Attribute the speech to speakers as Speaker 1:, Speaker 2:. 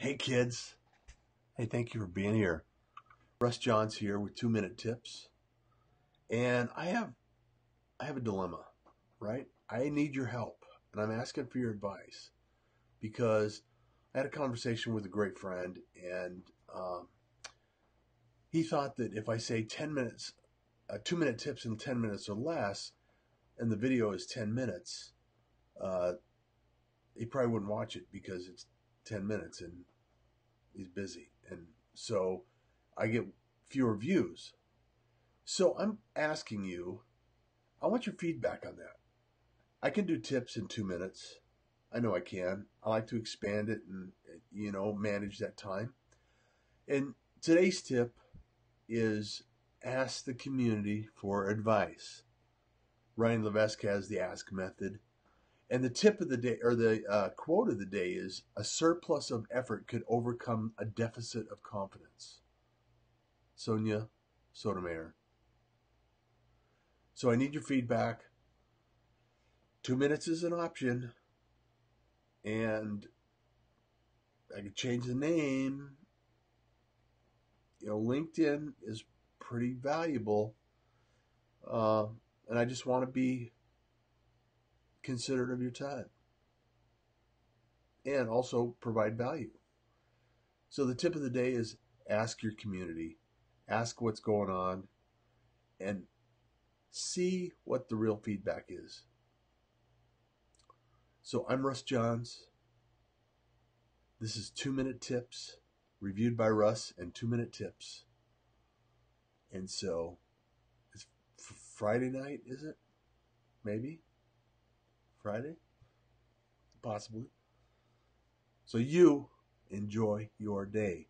Speaker 1: Hey kids. Hey, thank you for being here. Russ Johns here with 2 minute tips. And I have I have a dilemma, right? I need your help and I'm asking for your advice because I had a conversation with a great friend and um, he thought that if I say 10 minutes, uh, 2 minute tips in 10 minutes or less and the video is 10 minutes, uh, he probably wouldn't watch it because it's 10 minutes and he's busy. And so I get fewer views. So I'm asking you, I want your feedback on that. I can do tips in two minutes. I know I can. I like to expand it and, you know, manage that time. And today's tip is ask the community for advice. Ryan Levesque has the ask method. And the tip of the day, or the uh, quote of the day, is a surplus of effort could overcome a deficit of confidence. Sonia Sotomayor. So I need your feedback. Two minutes is an option. And I could change the name. You know, LinkedIn is pretty valuable. Uh, and I just want to be considerate of your time and also provide value. So the tip of the day is ask your community, ask what's going on, and see what the real feedback is. So I'm Russ Johns. This is Two Minute Tips, reviewed by Russ and Two Minute Tips. And so it's Friday night, is it? Maybe? Friday? Possibly. So you enjoy your day.